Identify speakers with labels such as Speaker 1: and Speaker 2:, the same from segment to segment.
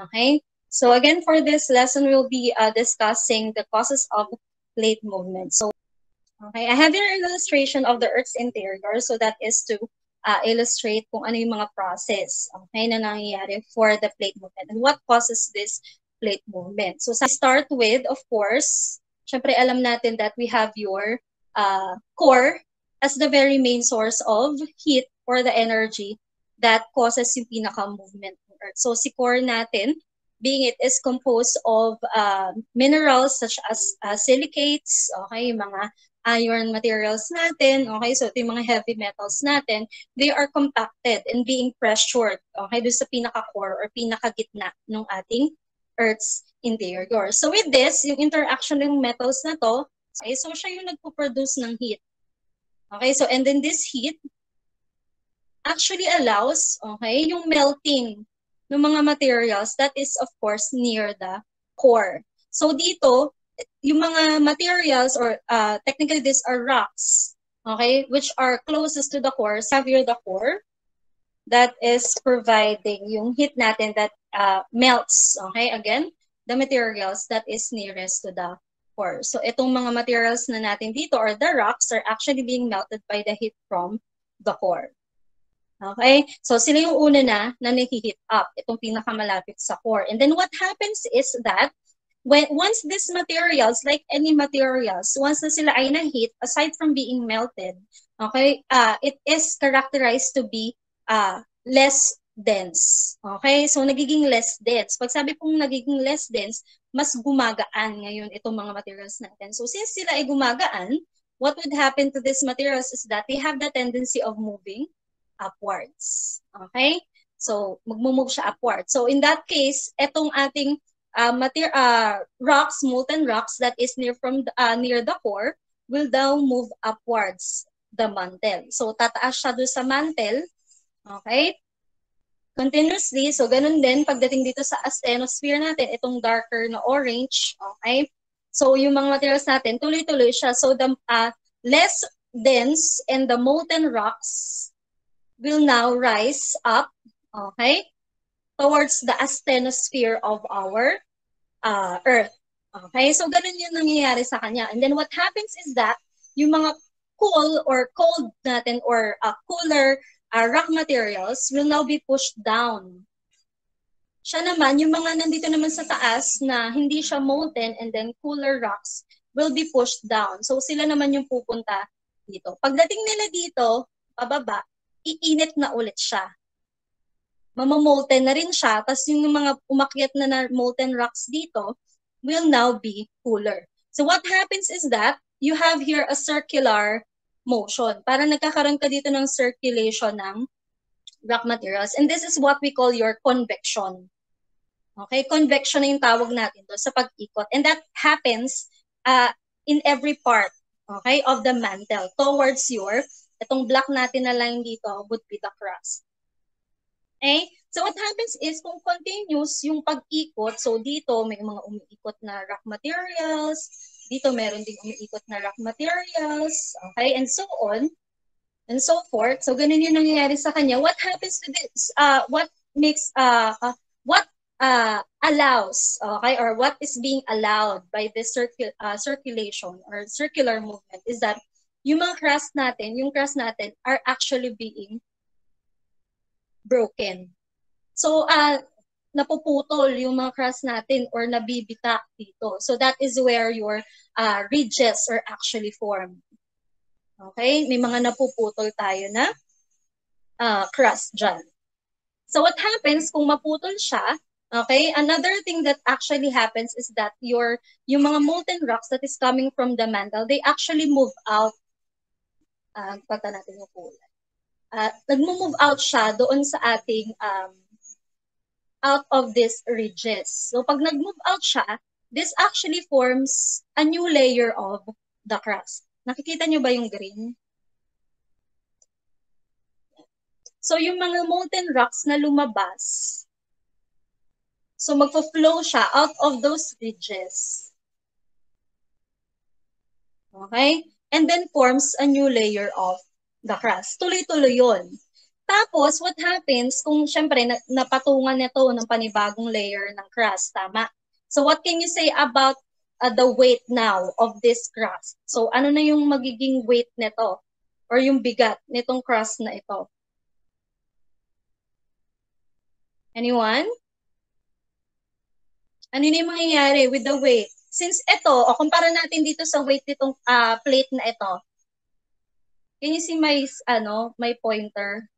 Speaker 1: Okay? So again, for this lesson, we'll be uh, discussing the causes of plate movement. So, okay, I have here an illustration of the Earth's interior. So that is to uh, illustrate kung ano yung mga process okay, na nangyayari for the plate movement and what causes this plate movement. So, sa start with, of course, syempre alam natin that we have your uh, core as the very main source of heat or the energy that causes yung pinaka-movement ng Earth. So, si core natin, being it is composed of uh, minerals such as uh, silicates, okay, mga iron materials natin, okay, so ito yung mga heavy metals natin, they are compacted and being pressured, okay, doon sa pinaka-core or pinaka-gitna ng ating Earth's interior. So with this, yung interaction ng metals na to, okay, so siya yung nagpo-produce ng heat. Okay, so and then this heat actually allows, okay, yung melting ng mga materials that is of course near the core. So dito, yung mga materials or uh, technically these are rocks, okay, which are closest to the core, have here the core that is providing yung heat natin that uh, melts, okay, again, the materials that is nearest to the core. So itong mga materials na natin dito or the rocks are actually being melted by the heat from the core. Okay? So sila yung una na na nahihit up, itong pinakamalapit sa core. And then what happens is that when once these materials, like any materials, once na sila ay na-heat, aside from being melted, okay, uh, it is characterized to be uh, less dense. Okay? So nagiging less dense. Pag sabi kong nagiging less dense, mas gumagaan ngayon itong mga materials natin. So since sila ay gumagaan, what would happen to these materials is that they have the tendency of moving upwards. Okay? So, magmo-move siya upwards. So, in that case, etong ating uh, mater- uh, rocks, molten rocks that is near from uh, near the core will now move upwards the mantle. So, tataas siya doon sa mantle. Okay? Continuously. So, ganun din pagdating dito sa asthenosphere natin, itong darker na orange. Okay? So, yung mga materials natin, tuloy-tuloy siya. So, the uh, less dense and the molten rocks will now rise up, okay, towards the asthenosphere of our uh, Earth. Okay, so ganun yung nangyayari sa kanya. And then what happens is that yung mga cool or cold natin or uh, cooler uh, rock materials will now be pushed down. Siya naman, yung mga nandito naman sa taas na hindi siya molten and then cooler rocks will be pushed down. So sila naman yung pupunta dito. Pagdating nila dito, pababa, iinit na ulit siya. Mamamolten na rin siya, tapos yung mga umakyat na na molten rocks dito will now be cooler. So what happens is that you have here a circular motion. Para nagkakaroon ka dito ng circulation ng rock materials. And this is what we call your convection. Okay, convection na yung tawag natin doon sa pag-ikot. And that happens uh, in every part okay, of the mantle towards your Itong black natin na line dito would be the crust. Okay? So what happens is kung continuous yung pag-ikot, so dito may mga umiikot na rock materials, dito meron ding umiikot na rock materials, okay, and so on, and so forth. So ganun yung nangyayari sa kanya. What happens to this, uh, what makes, uh, uh, what uh, allows, okay, or what is being allowed by this circul uh, circulation or circular movement is that yung mga crust natin, yung crust natin are actually being broken. So, uh, napuputol yung mga crust natin or nabibitak dito. So, that is where your uh, ridges are actually formed. Okay? May mga napuputol tayo na uh, crust dyan. So, what happens kung maputol siya, okay, another thing that actually happens is that your, yung mga molten rocks that is coming from the mantle, they actually move out uh, pagka natin yung kulay. Uh, nagmo-move out siya doon sa ating um, out of these ridges. So pag nag-move out siya, this actually forms a new layer of the crust. Nakikita nyo ba yung green? So yung mga molten rocks na lumabas, so magpo-flow siya out of those ridges. Okay? And then forms a new layer of the crust. Tuloy-tuloy yun. Tapos, what happens kung syempre na, napatungan nito ng panibagong layer ng crust, tama? So, what can you say about uh, the weight now of this crust? So, ano na yung magiging weight nito? Or yung bigat nitong crust na ito? Anyone? Ano yung mangyayari with the weight? Since ito, o kumpara natin dito sa weight nitong uh, plate na ito, can you see my, ano, my pointer?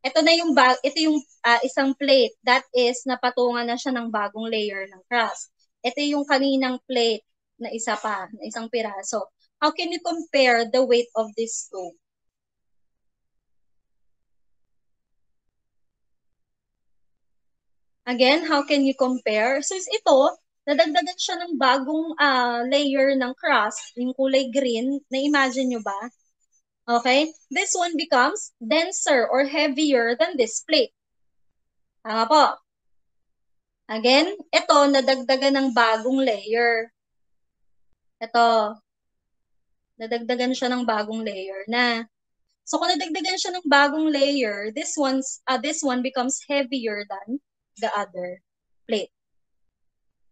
Speaker 1: ito na yung bag, ito yung uh, isang plate that is napatungan na siya ng bagong layer ng crust. Ito yung kaninang plate na isa pa, na isang piraso. How can you compare the weight of these two? Again, how can you compare? Since ito, nadagdagan siya ng bagong uh, layer ng crust, yung kulay green, na-imagine nyo ba? Okay? This one becomes denser or heavier than this plate. Tama po. Again, ito, nadagdagan ng bagong layer. Ito, nadagdagan siya ng bagong layer na. So, kung nadagdagan siya ng bagong layer, this, one's, uh, this one becomes heavier than the other plate.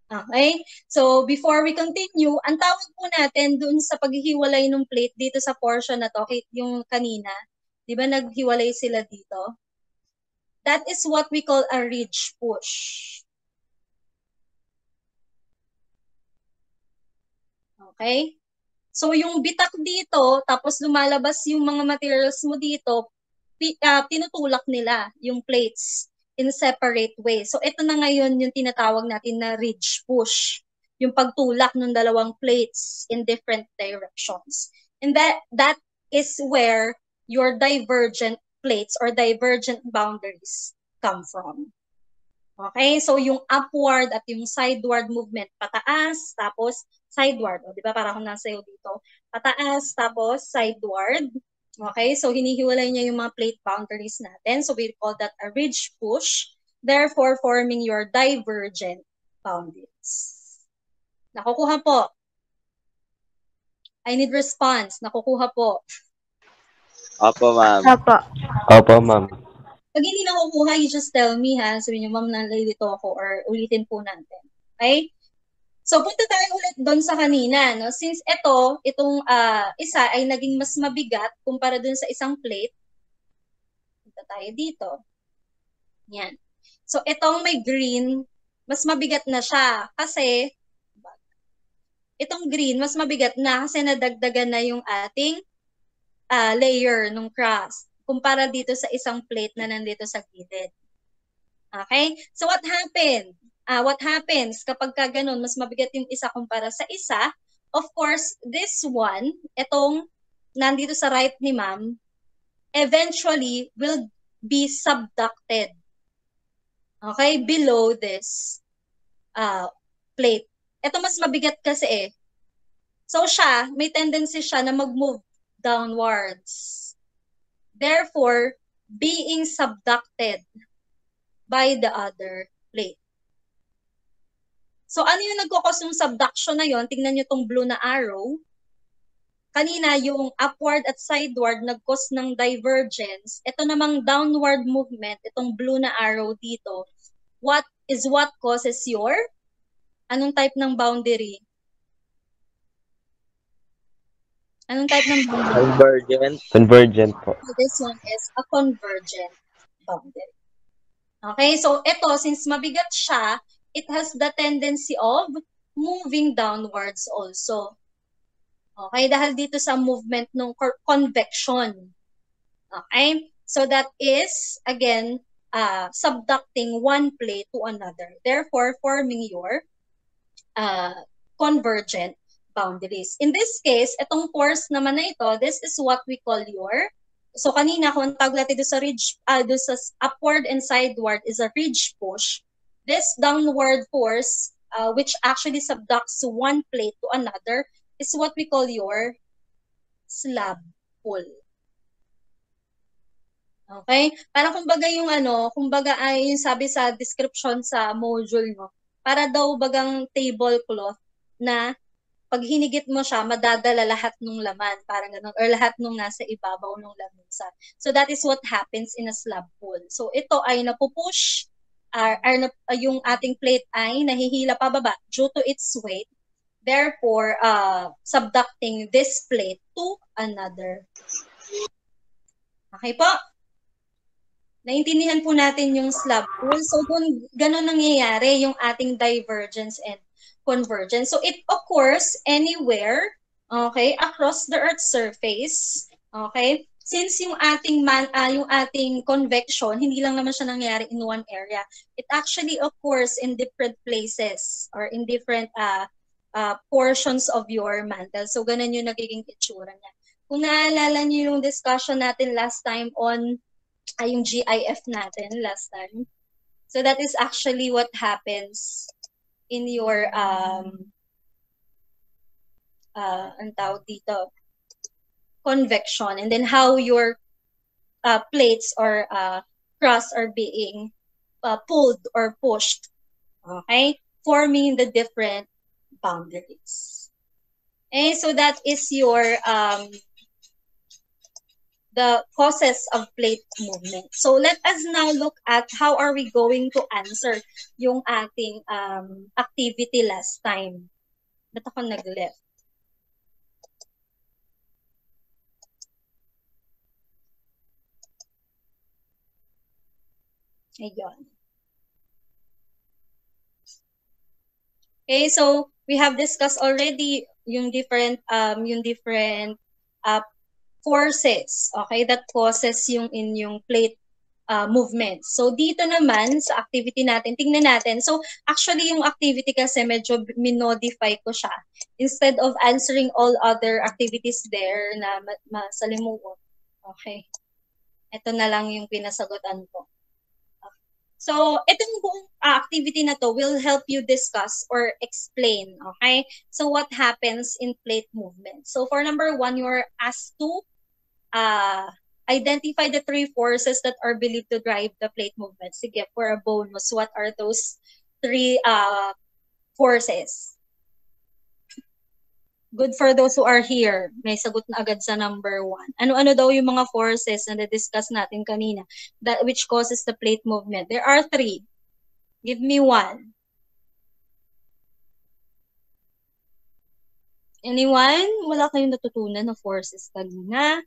Speaker 1: Okay? So, before we continue, ang tawag po natin dun sa paghihiwalay ng plate dito sa portion na to, yung kanina, di ba naghiwalay sila dito? That is what we call a ridge push. Okay? So, yung bitak dito, tapos lumalabas yung mga materials mo dito, uh, tinutulak nila yung plates in separate ways. So ito na ngayon yung tinatawag natin na ridge push, yung pagtulak ng dalawang plates in different directions. And that that is where your divergent plates or divergent boundaries come from. Okay? So yung upward at yung sideward movement, pataas, tapos sideward. O, di ba? Para kung nasa iyo dito. Pataas, tapos sideward. Okay, so hinihiwalay niya yung mga plate boundaries natin. So we call that a ridge push, therefore forming your divergent boundaries. Nakukuha po. I need response. Nakukuha po.
Speaker 2: Opo, ma'am.
Speaker 3: Opo.
Speaker 4: Opo, ma'am.
Speaker 1: Pag hindi nakukuha, you just tell me ha. Sabihin niyo, ma'am, nalilito ako or ulitin po natin. Okay? So, punta tayo ulit doon sa kanina. No? Since ito, itong uh, isa ay naging mas mabigat kumpara doon sa isang plate, punta tayo dito. Yan. So, itong may green, mas mabigat na siya kasi itong green, mas mabigat na kasi nadagdagan na yung ating uh, layer ng crust kumpara dito sa isang plate na nandito sa gilid. Okay? So, what happened? Uh, what happens kapag ka ganun, mas mabigat yung isa kumpara sa isa, of course, this one, itong nandito sa right ni ma'am, eventually will be subducted. Okay? Below this uh, plate. Ito mas mabigat kasi eh. So siya, may tendency siya na mag-move downwards. Therefore, being subducted by the other plate. So ano yung nagkakos ng subduction na yon? Tingnan nyo tong blue na arrow. Kanina yung upward at sideward nag-cause ng divergence. Ito namang downward movement, itong blue na arrow dito. What is what causes your? Anong type ng boundary? Anong type ng boundary?
Speaker 2: Convergent.
Speaker 4: Convergent po.
Speaker 1: So this one is a convergent boundary. Okay, so ito, since mabigat siya, it has the tendency of moving downwards also. Okay, dahil dito sa movement ng convection. Okay? So that is, again, uh, subducting one plate to another. Therefore, forming your uh, convergent boundaries. In this case, itong force naman na ito, this is what we call your So kanina kung tawag natin sa ridge uh, sa upward and sideward is a ridge push. This downward force, uh, which actually subducts one plate to another, is what we call your slab pull. Okay? Para kumbaga yung ano, kumbaga ay yung sabi sa description sa module no, para daw bagang tablecloth na pag hinigit mo siya, madadala lahat ng laman, parang ganun, or lahat ng nasa ibabaw ng lamesa. So that is what happens in a slab pool. So ito ay napupush, uh, or, uh, yung ating plate ay nahihila pababa due to its weight. Therefore, uh, subducting this plate to another. Okay po? Naintindihan po natin yung slab pool. So, kung ganun nangyayari yung ating divergence and convergence. So it occurs anywhere, okay, across the Earth's surface, okay? Since yung ating man, uh, yung ating convection, hindi lang naman siya nangyayari in one area. It actually occurs in different places or in different uh, uh, portions of your mantle. So ganun yung nagiging itsura niya. Kung naalala niyo yung discussion natin last time on ay yung GIF natin last time. So that is actually what happens in your um uh ang tawag dito convection and then how your uh, plates or uh, crust are being uh, pulled or pushed okay forming the different boundaries okay so that is your um the causes of plate movement. So let us now look at how are we going to answer yung ating um, activity last time. Ba't ako nag-left? Ayun. Okay, so we have discussed already yung different um yung different uh, forces, okay, that causes yung inyong plate uh, movement. So dito naman sa activity natin, tingnan natin. So actually yung activity kasi medyo minodify ko siya. Instead of answering all other activities there na ma- masalimuot. Okay. Ito na lang yung pinasagutan ko. So, itong buong uh, activity na to will help you discuss or explain, okay? So, what happens in plate movement? So, for number one, you're asked to uh, identify the three forces that are believed to drive the plate movement. Sige, for a bonus, what are those three uh, forces? Good for those who are here. May sagot na agad sa number one. Ano-ano daw yung mga forces na na-discuss natin kanina that which causes the plate movement? There are three. Give me one. Anyone? Wala kayong natutunan na forces kanina?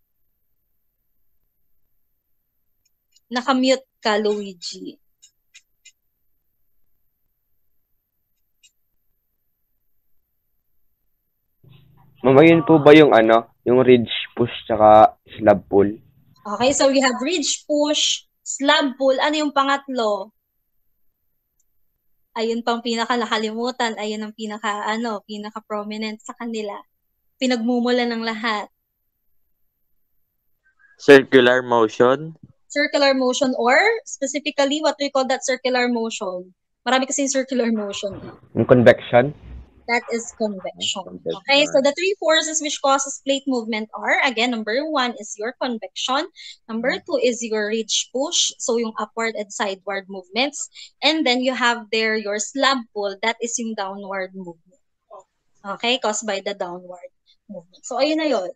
Speaker 1: Nakamute ka, Luigi.
Speaker 4: Mama, yun po ba yung ano, yung ridge push tsaka slab pull?
Speaker 1: Okay, so we have ridge push, slab pull. Ano yung pangatlo? Ayun pang pinaka nakalimutan, ayun ang pinaka ano, pinaka prominent sa kanila. Pinagmumula ng lahat.
Speaker 2: Circular motion.
Speaker 1: Circular motion or specifically what we call that circular motion? Marami kasi circular motion.
Speaker 4: Yung convection?
Speaker 1: That is convection. Okay, so the three forces which causes plate movement are, again, number one is your convection. Number two is your ridge push, so yung upward and sideward movements. And then you have there your slab pull, that is yung downward movement. Okay, caused by the downward movement. So ayun na yun.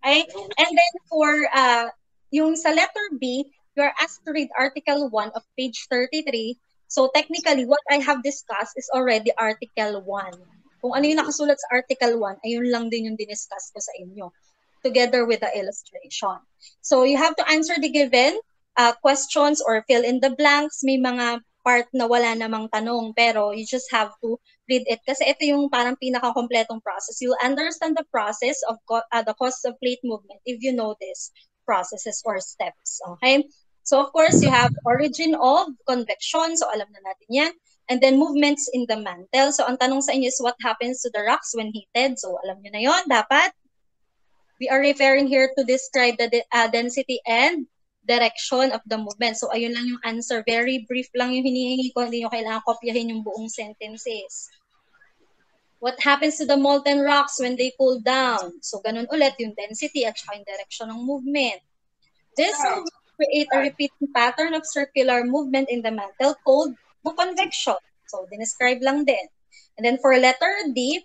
Speaker 1: Okay? And then for uh, yung sa letter B, you're asked to read Article 1 of page 33 So technically, what I have discussed is already Article 1. Kung ano yung nakasulat sa Article 1, ayun lang din yung diniscuss ko sa inyo together with the illustration. So you have to answer the given uh, questions or fill in the blanks. May mga part na wala namang tanong pero you just have to read it kasi ito yung parang pinaka-kompletong process. You'll understand the process of co- uh, the cause of plate movement if you know this processes or steps. Okay? So of course, you have origin of convection. So alam na natin yan. And then movements in the mantle. So ang tanong sa inyo is what happens to the rocks when heated? So alam nyo na yon dapat. We are referring here to describe the de- uh, density and direction of the movement. So ayun lang yung answer. Very brief lang yung hinihingi ko. Hindi nyo kailangan kopyahin yung buong sentences. What happens to the molten rocks when they cool down? So ganun ulit yung density at saka yung direction ng movement. This will create a repeating pattern of circular movement in the mantle called convection. So, dinescribe lang din. And then for letter D,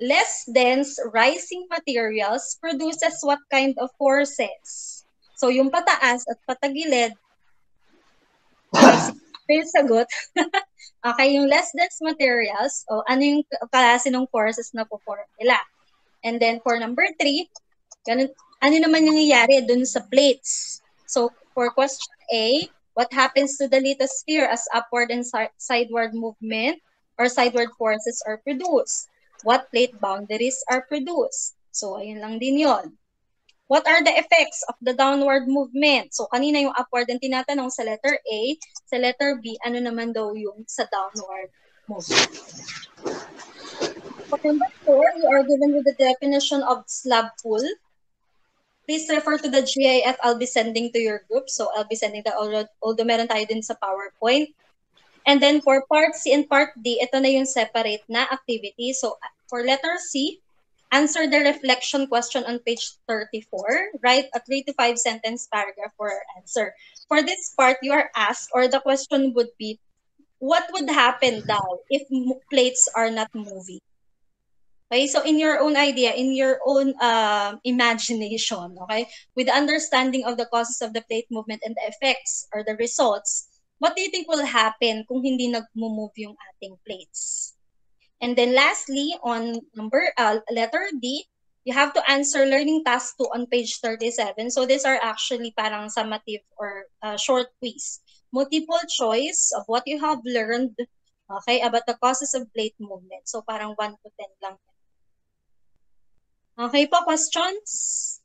Speaker 1: less dense rising materials produces what kind of forces? So, yung pataas at patagilid, yung sagot. okay, yung less dense materials, o ano yung klase ng forces na po-form nila. And then, for number three, ganun, ano naman nangyayari dun sa plates? So, for question A, what happens to the lithosphere as upward and si- sideward movement or sideward forces are produced? What plate boundaries are produced? So, ayun lang din yon. What are the effects of the downward movement? So, kanina yung upward ang tinatanong sa letter A. Sa letter B, ano naman daw yung sa downward movement? For number four, you are given with the definition of slab pool. Please refer to the GIF I'll be sending to your group. So, I'll be sending that although, although meron tayo din sa PowerPoint. And then for part C and part D, ito na yung separate na activity. So, for letter C, Answer the reflection question on page 34. Write a three to five sentence paragraph for your answer. For this part, you are asked, or the question would be, what would happen daw if plates are not moving? Okay, so in your own idea, in your own uh, imagination, okay, with the understanding of the causes of the plate movement and the effects or the results, what do you think will happen kung hindi nag-move yung ating plates? And then lastly, on number uh, letter D, you have to answer learning task 2 on page 37. So these are actually parang summative or uh, short quiz. Multiple choice of what you have learned okay, about the causes of plate movement. So parang 1 to 10 lang. Okay po, questions?